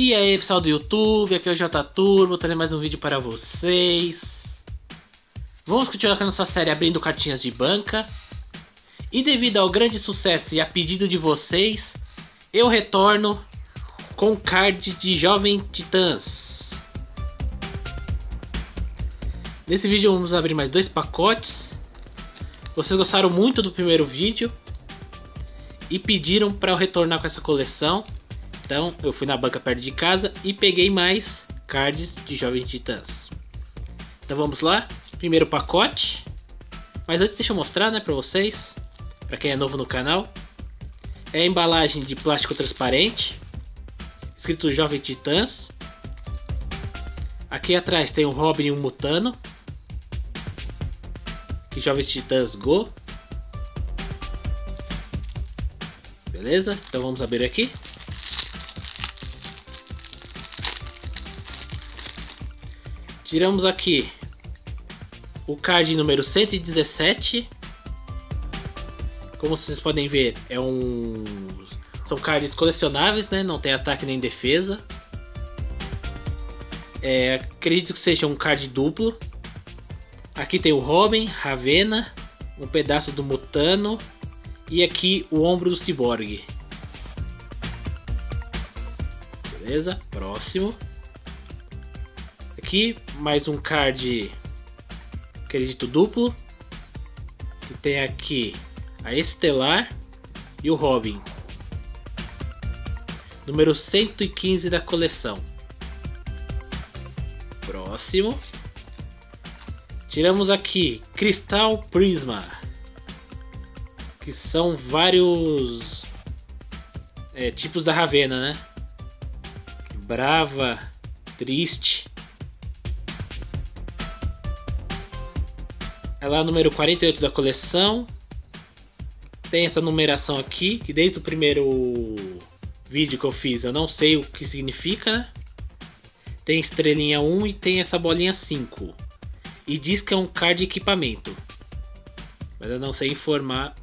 E aí pessoal do YouTube, aqui é o J Turbo, trazendo mais um vídeo para vocês. Vamos continuar com a nossa série abrindo cartinhas de banca. E devido ao grande sucesso e a pedido de vocês, eu retorno com cards de Jovem Titãs. Nesse vídeo vamos abrir mais dois pacotes. Vocês gostaram muito do primeiro vídeo e pediram para eu retornar com essa coleção. Então eu fui na banca perto de casa e peguei mais cards de Jovens Titãs. Então vamos lá, primeiro pacote. Mas antes deixa eu mostrar né, para vocês, para quem é novo no canal. É a embalagem de plástico transparente, escrito Jovem Titãs. Aqui atrás tem um Robin e um Mutano. Que Jovens Titãs Go. Beleza? Então vamos abrir aqui. Tiramos aqui o card número 117. Como vocês podem ver, é um são cards colecionáveis, né? Não tem ataque nem defesa. É, acredito que seja um card duplo. Aqui tem o Robin, Ravena, um pedaço do Mutano e aqui o ombro do Cyborg. Beleza? Próximo. Aqui mais um card acredito duplo. Que tem aqui a Estelar e o Robin. Número 115 da coleção. Próximo. Tiramos aqui Cristal Prisma. Que são vários é, tipos da Ravena, né? Brava, triste, Ela é a número 48 da coleção. Tem essa numeração aqui, que desde o primeiro vídeo que eu fiz eu não sei o que significa. Né? Tem estrelinha 1 e tem essa bolinha 5. E diz que é um card de equipamento. Mas eu não sei informar.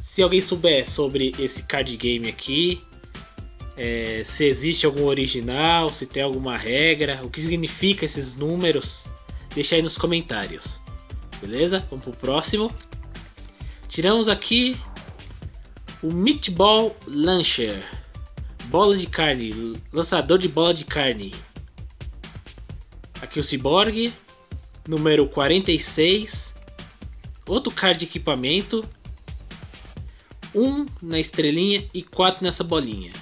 Se alguém souber sobre esse card game aqui, é, se existe algum original, se tem alguma regra, o que significa esses números, deixa aí nos comentários. Beleza? Vamos pro próximo. Tiramos aqui o Meatball Launcher. Bola de carne. Lançador de bola de carne. Aqui o Cyborg. Número 46. Outro card de equipamento. Um na estrelinha e quatro nessa bolinha.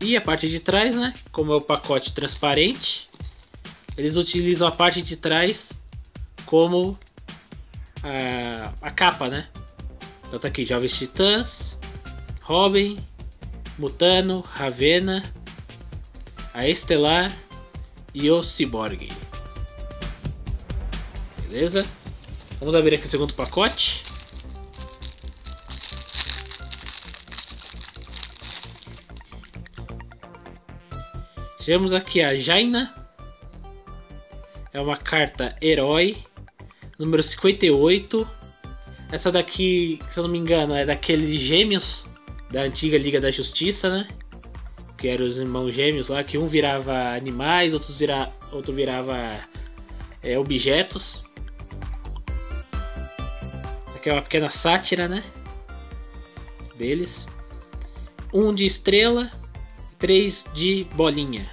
E a parte de trás, né? Como é o pacote transparente, eles utilizam a parte de trás como a, a capa, né? Então tá aqui, Jovens Titãs, Robin, Mutano, Ravena, a Estelar e o Cyborg. Beleza? Vamos abrir aqui o segundo pacote. Temos aqui a Jaina, é uma carta herói, número 58. Essa daqui, se eu não me engano, é daqueles gêmeos da antiga Liga da Justiça, né? Que eram os irmãos gêmeos lá, que um virava animais, outro, vira, outro virava é, objetos. Aqui é uma pequena sátira, né? Deles. Um de estrela, três de bolinha.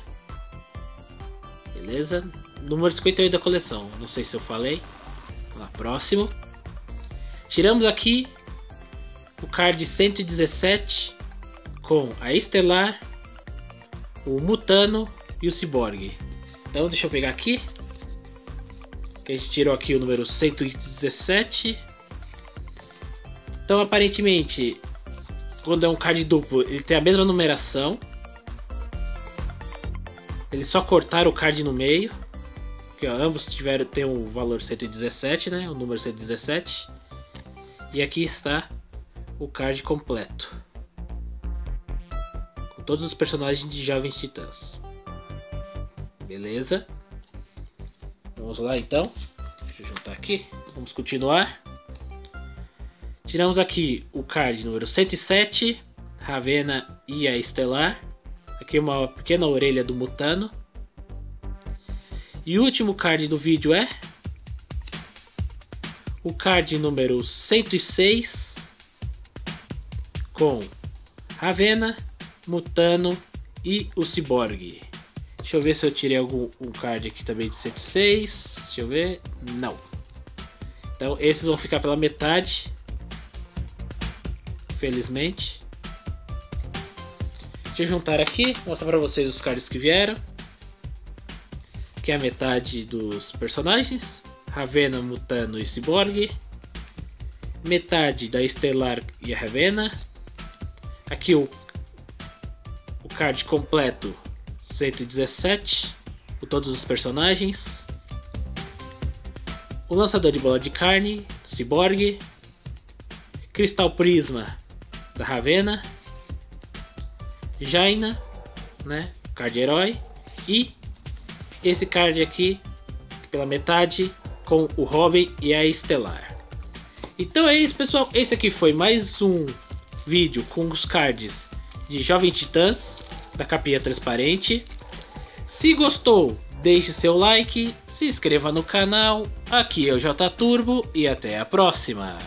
Beleza? Número 58 da coleção. Não sei se eu falei. Lá, próximo. Tiramos aqui o card 117 com a Estelar, o Mutano e o Cyborg. Então deixa eu pegar aqui. Que a gente tirou aqui o número 117. Então aparentemente, quando é um card duplo, ele tem a mesma numeração. Eles só cortaram o card no meio. Ambos tiveram tem o valor 117, né? O número 117. E aqui está o card completo. Com todos os personagens de Jovens Titãs. Beleza? Vamos lá então. Deixa eu juntar aqui. Vamos continuar. Tiramos aqui o card número 107, Ravena e a Estelar. Aqui uma pequena orelha do Mutano. E o último card do vídeo é o card número 106 com Ravena, Mutano e o Cyborg. Deixa eu ver se eu tirei algum um card aqui também de 106. Deixa eu ver. Não. Então esses vão ficar pela metade. Felizmente. Deixa eu juntar aqui, mostrar para vocês os cards que vieram. Que é a metade dos personagens. Ravena, Mutano e Cyborg. Metade da Estelar e a Ravena. Aqui o, o card completo 117 com todos os personagens. O lançador de bola de carne, Cyborg. Cristal Prisma da Ravena. Jaina, né? Card herói. E esse card aqui, pela metade, com o Robin e a Estelar. Então é isso, pessoal. Esse aqui foi mais um vídeo com os cards de Jovem Titãs, da capinha transparente. Se gostou, deixe seu like, se inscreva no canal. Aqui é o J Turbo e até a próxima.